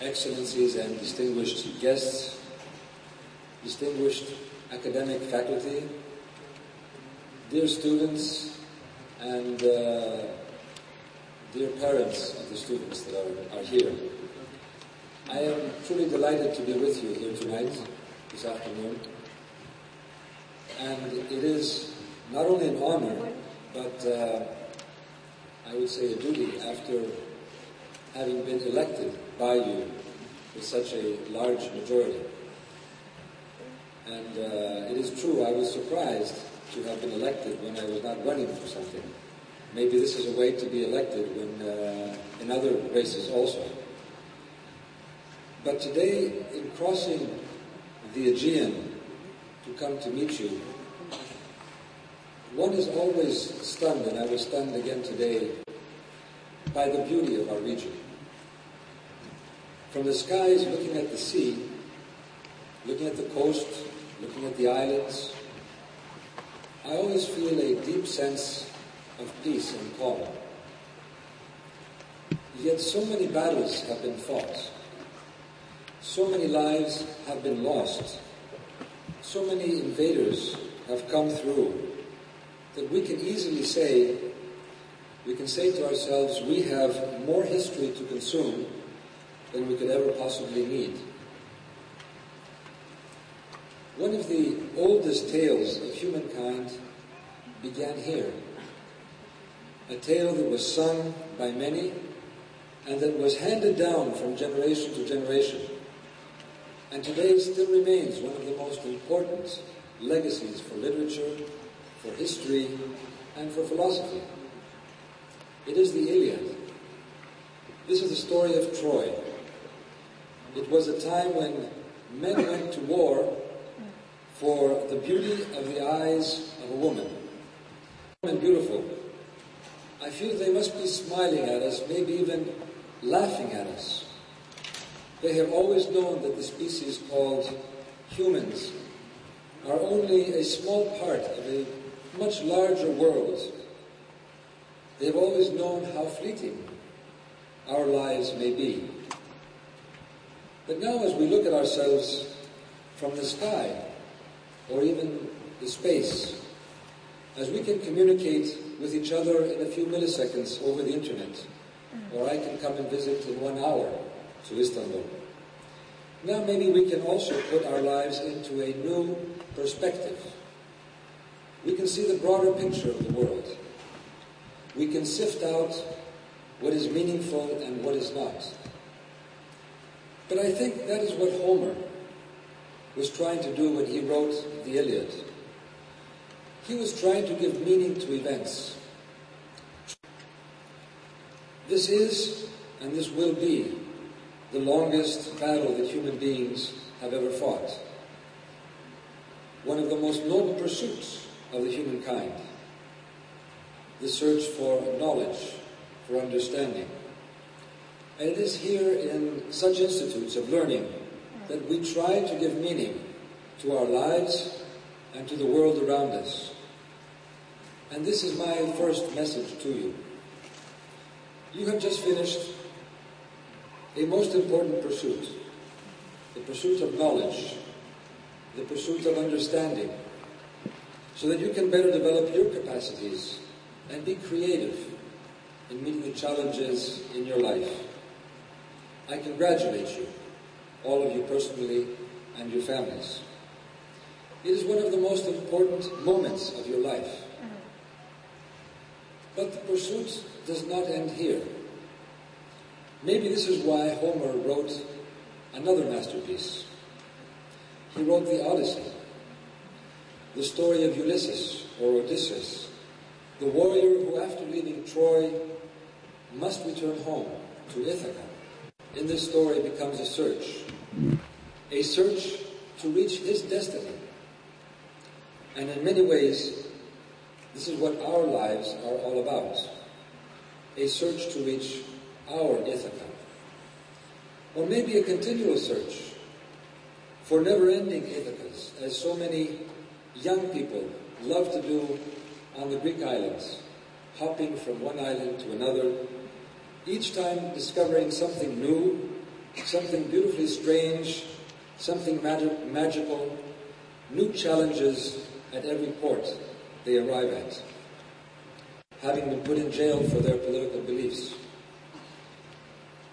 Excellencies and distinguished guests, distinguished academic faculty, dear students, and uh, dear parents of the students that are, are here. I am truly delighted to be with you here tonight, this afternoon. And it is not only an honor, but uh, I would say a duty after having been elected by you with such a large majority. And uh, it is true, I was surprised to have been elected when I was not running for something. Maybe this is a way to be elected when uh, in other races also. But today, in crossing the Aegean to come to meet you, one is always stunned, and I was stunned again today, by the beauty of our region. From the skies, looking at the sea, looking at the coast, looking at the islands, I always feel a deep sense of peace and calm. Yet so many battles have been fought. So many lives have been lost. So many invaders have come through that we can easily say, we can say to ourselves, we have more history to consume than we could ever possibly need. One of the oldest tales of humankind began here. A tale that was sung by many and that was handed down from generation to generation. And today still remains one of the most important legacies for literature, for history, and for philosophy. It is the Iliad. This is the story of Troy. It was a time when men went to war for the beauty of the eyes of a woman. And beautiful. I feel they must be smiling at us, maybe even laughing at us. They have always known that the species called humans are only a small part of a much larger world. They've always known how fleeting our lives may be. But now, as we look at ourselves from the sky, or even the space, as we can communicate with each other in a few milliseconds over the internet, mm. or I can come and visit in one hour to Istanbul. Now maybe we can also put our lives into a new perspective. We can see the broader picture of the world. We can sift out what is meaningful and what is not. But I think that is what Homer was trying to do when he wrote the Iliad. He was trying to give meaning to events. This is, and this will be, the longest battle that human beings have ever fought. One of the most noble pursuits of the humankind. The search for knowledge, for understanding. And it is here in such institutes of learning that we try to give meaning to our lives and to the world around us. And this is my first message to you. You have just finished a most important pursuit the pursuit of knowledge, the pursuit of understanding, so that you can better develop your capacities and be creative in meeting the challenges in your life. I congratulate you, all of you personally and your families. It is one of the most important moments of your life. Mm-hmm. But the pursuit does not end here. Maybe this is why Homer wrote another masterpiece. He wrote the Odyssey, the story of Ulysses or Odysseus, the warrior who, after leaving Troy, must return home to Ithaca. In this story becomes a search, a search to reach his destiny. And in many ways, this is what our lives are all about a search to reach our Ithaca. Or maybe a continual search for never ending Ithacas, as so many young people love to do on the Greek islands, hopping from one island to another, each time discovering something new, something beautifully strange, something mag- magical, new challenges at every port they arrive at, having been put in jail for their political beliefs.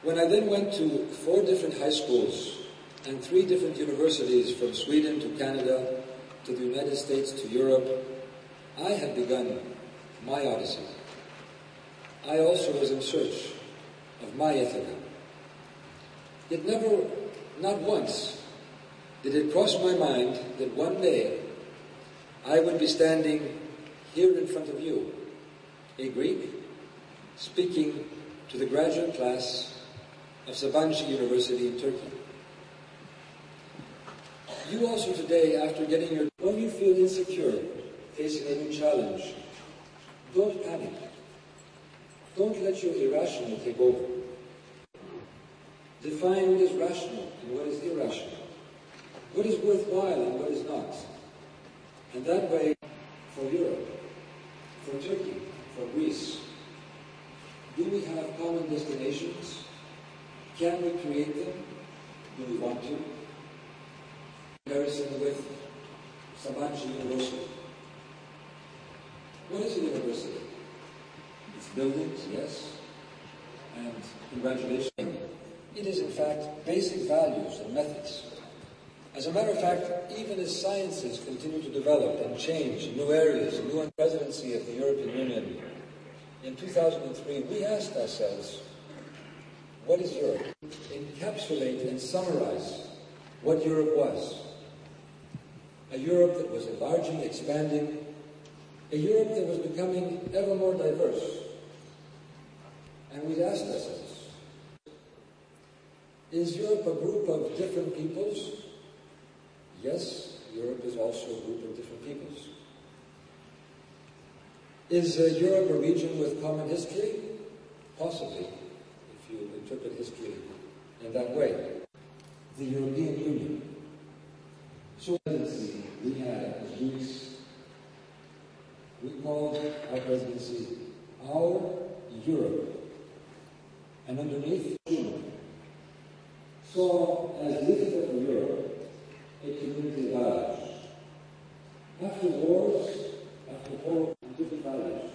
When I then went to four different high schools and three different universities from Sweden to Canada to the United States to Europe, I had begun my odyssey. I also was in search of my Ithaca. Yet never, not once, did it cross my mind that one day I would be standing here in front of you, a Greek, speaking to the graduate class of Sabancı University in Turkey. You also today, after getting your, when you feel insecure, facing a new challenge, don't panic. Don't let your irrational take over. Define what is rational and what is irrational. What is worthwhile and what is not. And that way, for Europe, for Turkey, for Greece, do we have common destinations? Can we create them? Do we want to? Comparison with Sabancı University. What is a university? It's buildings, yes, and congratulations. It is, in fact, basic values and methods. As a matter of fact, even as sciences continue to develop and change in new areas, new presidency of the European Union, in 2003, we asked ourselves, what is Europe? Encapsulate and summarize what Europe was. A Europe that was enlarging, expanding, a Europe that was becoming ever more diverse. And we asked ourselves, is Europe a group of different peoples? Yes, Europe is also a group of different peoples. Is uh, Europe a region with common history? Possibly, if you interpret history in that way. The European Union. So, we had as Greeks, we called our presidency Our Europe. And underneath, saw as leader of Europe a community of values. After wars, after war, different values.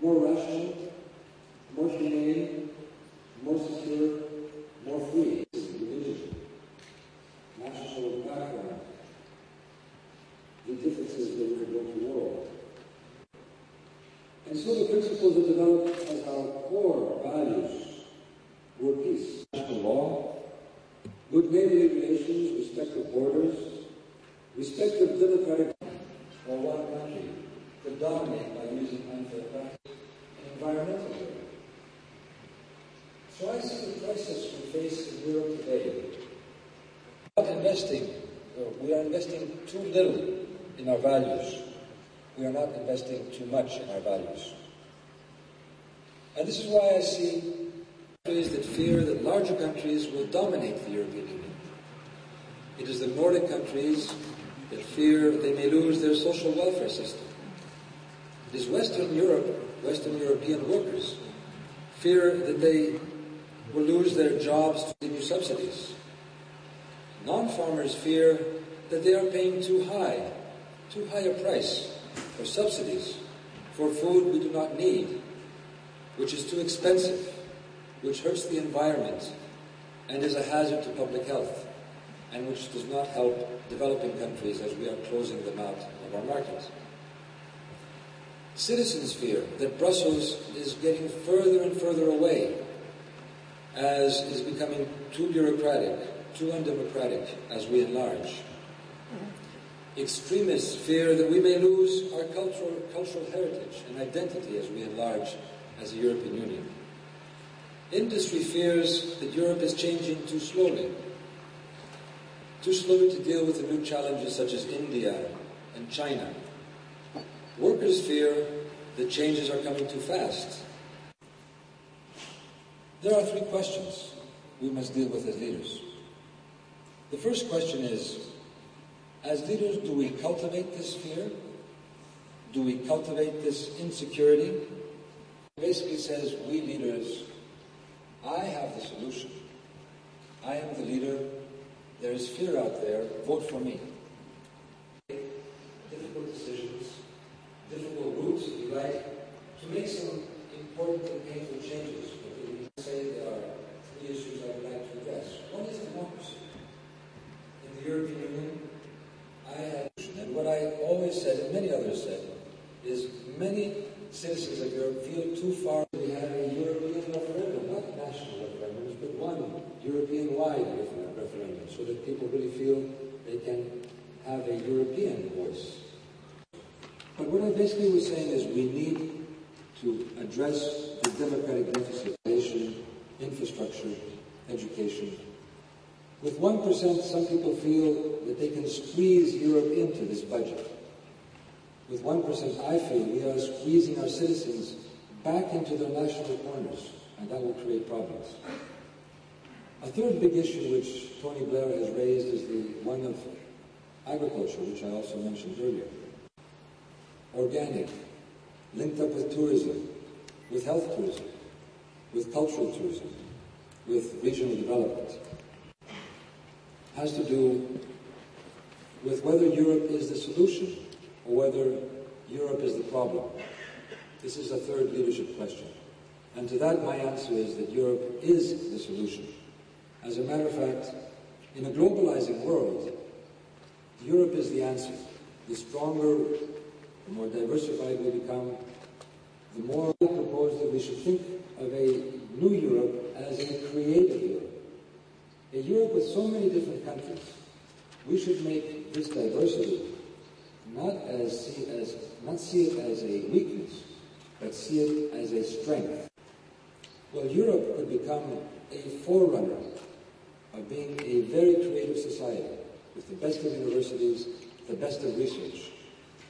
More rational, more humane, more secure, more free. Religion, national background, the differences that we brought to war. And so the principles that developed as our core values were peace, national law, good neighborly relations, respect of borders, respect of democratic or one country to dominate by using unfair practice and environmental So I see the crisis we face in Europe today. Not investing, we are investing too little in our values. We are not investing too much in our values. And this is why I see countries that fear that larger countries will dominate the European Union. It is the Nordic countries that fear they may lose their social welfare system. It is Western Europe, Western European workers fear that they will lose their jobs to the new subsidies. Non-farmers fear that they are paying too high, too high a price for subsidies for food we do not need, which is too expensive, which hurts the environment and is a hazard to public health, and which does not help developing countries as we are closing them out of our markets. Citizens fear that Brussels is getting further and further away as is becoming too bureaucratic, too undemocratic as we enlarge. Extremists fear that we may lose our cultural, cultural heritage and identity as we enlarge as a European Union. Industry fears that Europe is changing too slowly, too slowly to deal with the new challenges such as India and China. Workers fear that changes are coming too fast. There are three questions we must deal with as leaders. The first question is, as leaders, do we cultivate this fear? Do we cultivate this insecurity? basically says, we leaders, I have the solution. I am the leader. There is fear out there. Vote for me. Difficult decisions, difficult routes, if you like, to make some important and painful changes. But say there are three issues I would like to address. One is democracy. In the European Union, I had, and what I always said, and many others said, is many citizens of Europe feel too far. We have a European referendum, not national referendums, but one European-wide referendum, so that people really feel they can have a European voice. But what I basically was saying is we need to address the democratic deficit, infrastructure, education. With 1%, some people feel that they can squeeze Europe into this budget. With 1%, I feel we are squeezing our citizens back into their national corners, and that will create problems. A third big issue which Tony Blair has raised is the one of agriculture, which I also mentioned earlier. Organic, linked up with tourism, with health tourism, with cultural tourism, with regional development. Has to do with whether Europe is the solution or whether Europe is the problem. This is a third leadership question. And to that, my answer is that Europe is the solution. As a matter of fact, in a globalizing world, Europe is the answer. The stronger, the more diversified we become, the more I propose that we should think of a new Europe as a creative Europe. A Europe with so many different countries. We should make this diversity not as see as not see it as a weakness, but see it as a strength. Well, Europe could become a forerunner of being a very creative society with the best of universities, the best of research.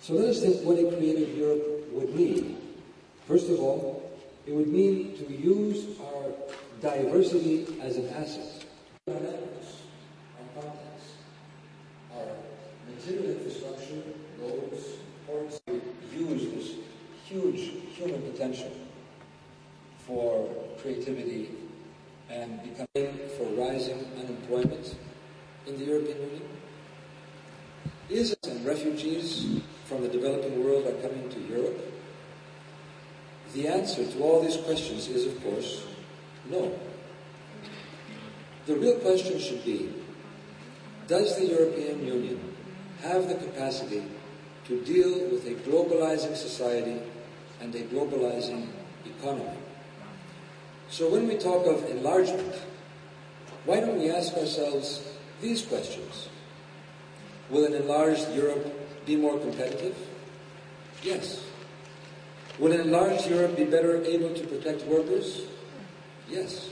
So let us think what a creative Europe would mean. First of all, it would mean to use our diversity as an asset. Our networks, our contacts, our material infrastructure, roads, ports, use this huge human potential for creativity and becoming for rising unemployment in the European Union? Is it and refugees from the developing world are coming to Europe? The answer to all these questions is, of course, no. The real question should be, does the European Union have the capacity to deal with a globalizing society and a globalizing economy? So when we talk of enlargement, why don't we ask ourselves these questions? Will an enlarged Europe be more competitive? Yes. Will an enlarged Europe be better able to protect workers? Yes.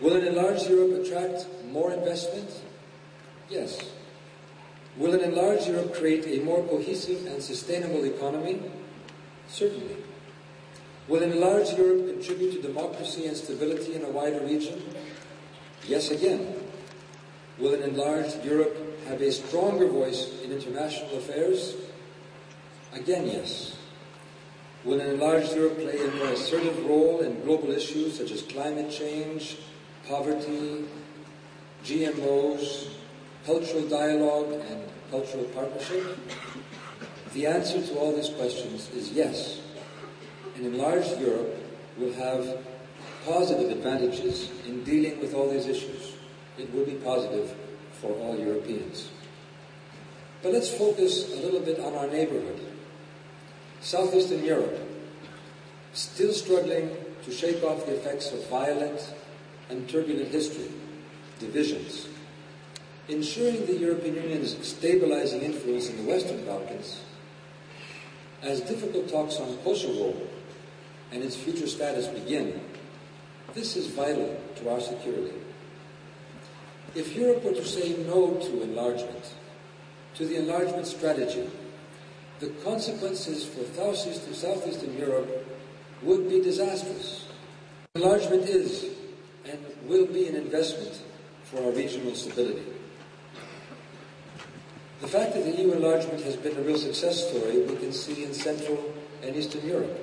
Will an enlarged Europe attract more investment? Yes. Will an enlarged Europe create a more cohesive and sustainable economy? Certainly. Will an enlarged Europe contribute to democracy and stability in a wider region? Yes, again. Will an enlarged Europe have a stronger voice in international affairs? Again, yes. Will an enlarged Europe play a more assertive role in global issues such as climate change, poverty, GMOs, cultural dialogue, and cultural partnership? The answer to all these questions is yes an enlarged Europe will have positive advantages in dealing with all these issues. It will be positive for all Europeans. But let's focus a little bit on our neighborhood. Southeastern Europe, still struggling to shake off the effects of violent and turbulent history, divisions. Ensuring the European Union's stabilizing influence in the Western Balkans, as difficult talks on Kosovo and its future status begin, this is vital to our security. If Europe were to say no to enlargement, to the enlargement strategy, the consequences for Southeastern, Southeastern Europe would be disastrous. Enlargement is and will be an investment for our regional stability. The fact that the EU enlargement has been a real success story we can see in Central and Eastern Europe.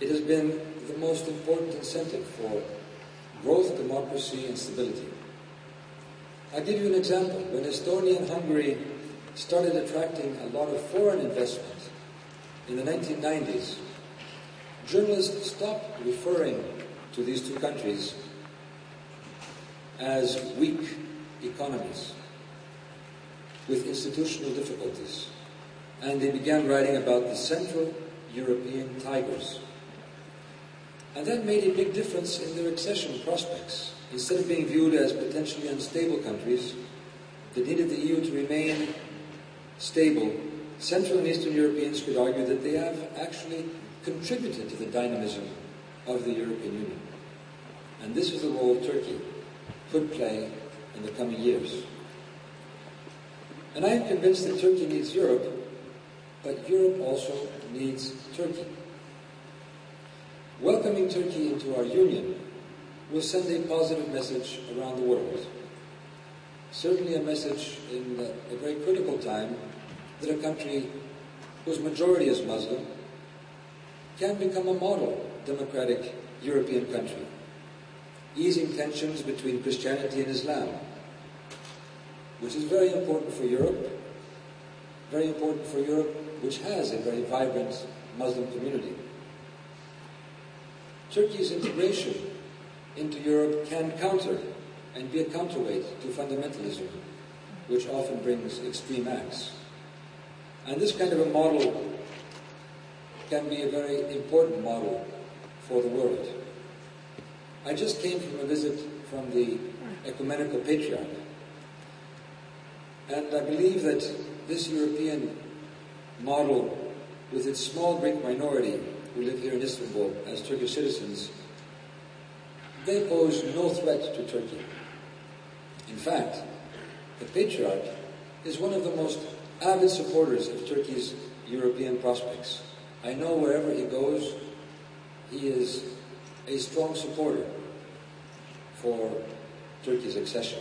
it has been the most important incentive for growth, democracy, and stability. I'll give you an example. When Estonia and Hungary started attracting a lot of foreign investment in the 1990s, journalists stopped referring to these two countries as weak economies with institutional difficulties. And they began writing about the Central European tigers. And that made a big difference in their accession prospects. Instead of being viewed as potentially unstable countries that needed the EU to remain stable, Central and Eastern Europeans could argue that they have actually contributed to the dynamism of the European Union. And this is the role Turkey could play in the coming years. And I am convinced that Turkey needs Europe, but Europe also needs Turkey. Welcoming Turkey into our union will send a positive message around the world. Certainly a message in a very critical time that a country whose majority is Muslim can become a model democratic European country, easing tensions between Christianity and Islam, which is very important for Europe, very important for Europe, which has a very vibrant Muslim community. Turkey's integration into Europe can counter and be a counterweight to fundamentalism, which often brings extreme acts. And this kind of a model can be a very important model for the world. I just came from a visit from the Ecumenical Patriarch, and I believe that this European model, with its small Greek minority who live here in Istanbul as Turkish citizens, they pose no threat to Turkey. In fact, the Patriarch is one of the most avid supporters of Turkey's European prospects. I know wherever he goes, he is a strong supporter for Turkey's accession.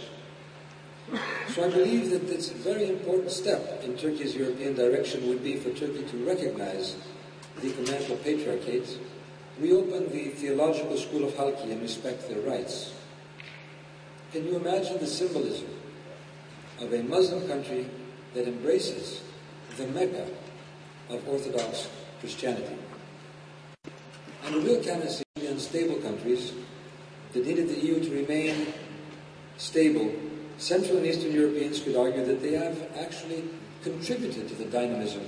So I believe that this very important step in Turkey's European direction would be for Turkey to recognize the Ecumenical Patriarchate, reopen the Theological School of Halki and respect their rights. Can you imagine the symbolism of a Muslim country that embraces the Mecca of Orthodox Christianity. And the real candidacy of unstable countries that needed the EU to remain stable, Central and Eastern Europeans could argue that they have actually contributed to the dynamism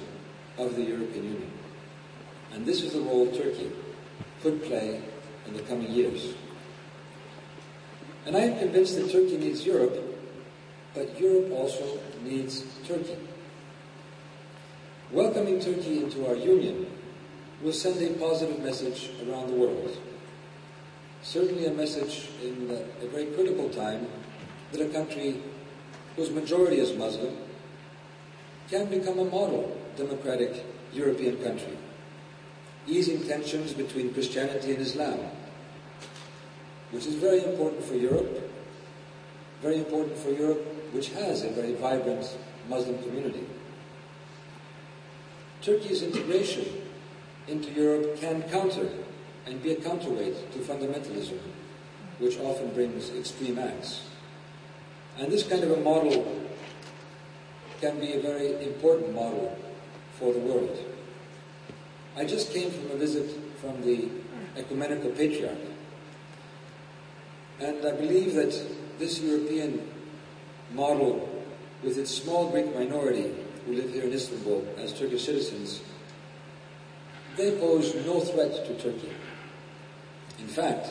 of the European Union. And this is the role Turkey could play in the coming years. And I am convinced that Turkey needs Europe, but Europe also needs Turkey. Welcoming Turkey into our union will send a positive message around the world. Certainly a message in a very critical time that a country whose majority is Muslim can become a model democratic European country, easing tensions between Christianity and Islam, which is very important for Europe, very important for Europe, which has a very vibrant Muslim community. Turkey's integration into Europe can counter and be a counterweight to fundamentalism, which often brings extreme acts. And this kind of a model can be a very important model for the world. I just came from a visit from the Ecumenical Patriarch, and I believe that this European model, with its small Greek minority, who live here in Istanbul as Turkish citizens, they pose no threat to Turkey. In fact,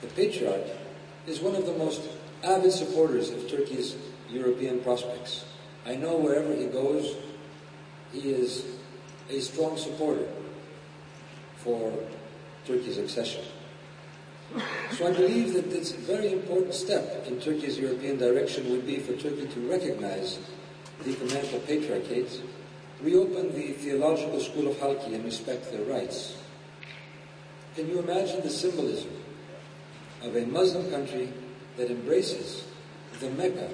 the Patriarch is one of the most avid supporters of Turkey's European prospects. I know wherever he goes, he is a strong supporter for Turkey's accession. So I believe that this very important step in Turkey's European direction would be for Turkey to recognize the Ecumenical Patriarchate, reopen the Theological School of Halki and respect their rights. Can you imagine the symbolism of a Muslim country that embraces the Mecca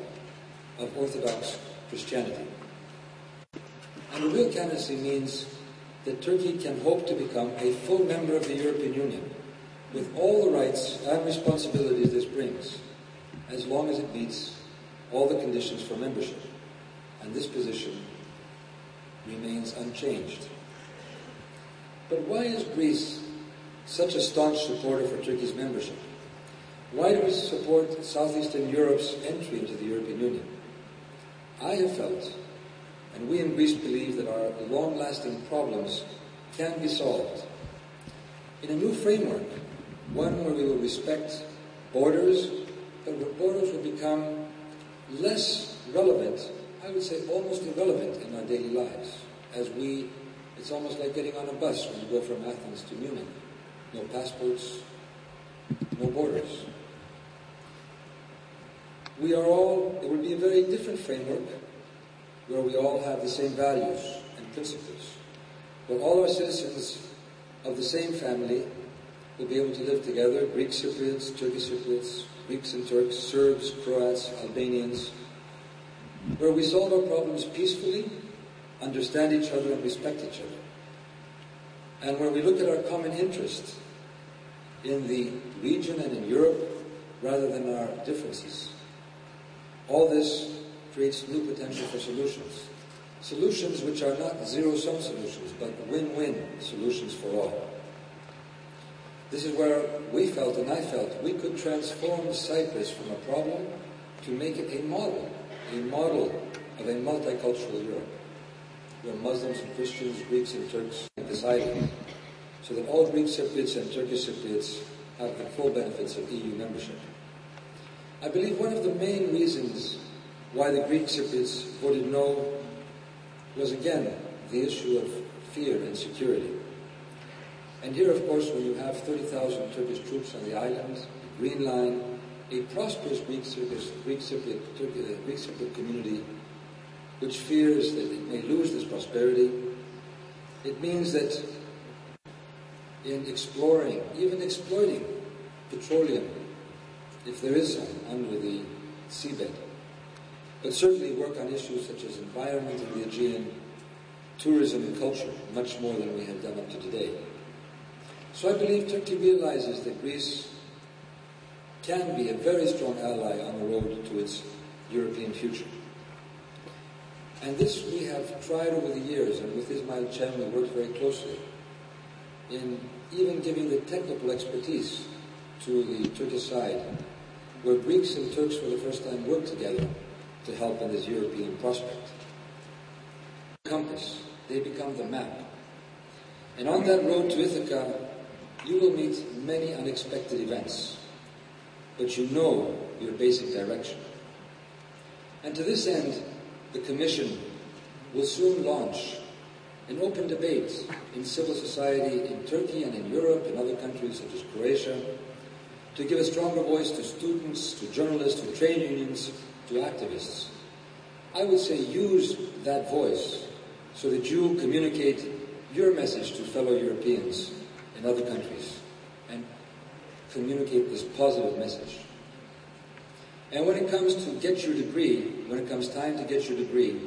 of Orthodox Christianity? And the real candidacy means that Turkey can hope to become a full member of the European Union with all the rights and responsibilities this brings, as long as it meets all the conditions for membership. And this position remains unchanged. But why is Greece such a staunch supporter for Turkey's membership? Why do we support Southeastern Europe's entry into the European Union? I have felt, and we in Greece believe, that our long lasting problems can be solved in a new framework, one where we will respect borders, but where borders will become less relevant, I would say almost irrelevant in our daily lives, as we, it's almost like getting on a bus when you go from Athens to Munich. No passports, no borders. We are all, it will be a very different framework where we all have the same values and principles, where all our citizens of the same family will be able to live together, Greek Cypriots, Turkish Cypriots, Greeks and Turks, Serbs, Croats, Albanians, where we solve our problems peacefully, understand each other and respect each other, and where we look at our common interests in the region and in Europe rather than our differences. All this creates new potential for solutions. Solutions which are not zero-sum solutions, but win-win solutions for all. This is where we felt, and I felt, we could transform Cyprus from a problem to make it a model, a model of a multicultural Europe, where Muslims and Christians, Greeks and Turks have this island, so that all Greek Cypriots and Turkish Cypriots have the full benefits of EU membership. I believe one of the main reasons why the Greek Cypriots voted no was again the issue of fear and security. And here, of course, when you have 30,000 Turkish troops on the island, the Green Line, a prosperous Greek, Cypriot, Greek, Cypriot, uh, Greek Cypriot community which fears that it may lose this prosperity, it means that in exploring, even exploiting petroleum if there is some, under the seabed. But certainly work on issues such as environment in the Aegean, tourism and culture, much more than we have done up to today. So I believe Turkey realizes that Greece can be a very strong ally on the road to its European future. And this we have tried over the years, and with Ismail Cem we worked very closely in even giving the technical expertise to the Turkish side where Greeks and Turks for the first time work together to help in this European prospect. Compass, they become the map. And on that road to Ithaca, you will meet many unexpected events, but you know your basic direction. And to this end, the Commission will soon launch an open debate in civil society in Turkey and in Europe and other countries such as Croatia to give a stronger voice to students, to journalists, to trade unions, to activists. I would say use that voice so that you communicate your message to fellow Europeans in other countries and communicate this positive message. And when it comes to get your degree, when it comes time to get your degree,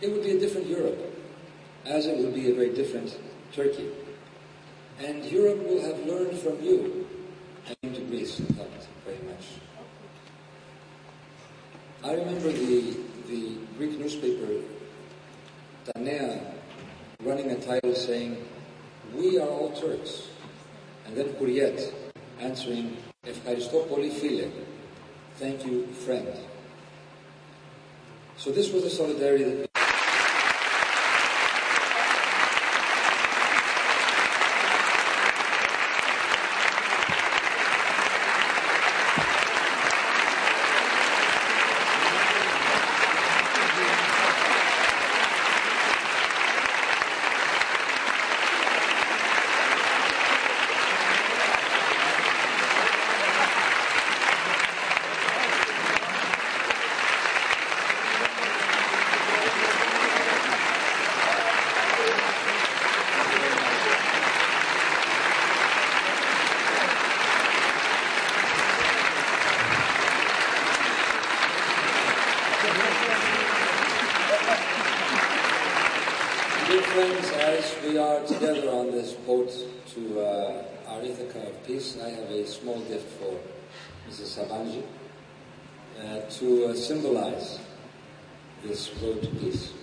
it would be a different Europe, as it would be a very different Turkey. And Europe will have learned from you having to breathe helped very much. I remember the, the Greek newspaper, Ta Nea, running a title saying, We are all Turks. And then Hürriyet answering, Ευχαριστώ φίλε. Thank you, friend. So this was the solidarity that I have a small gift for Mrs. Sabancı uh, to symbolize this road to peace.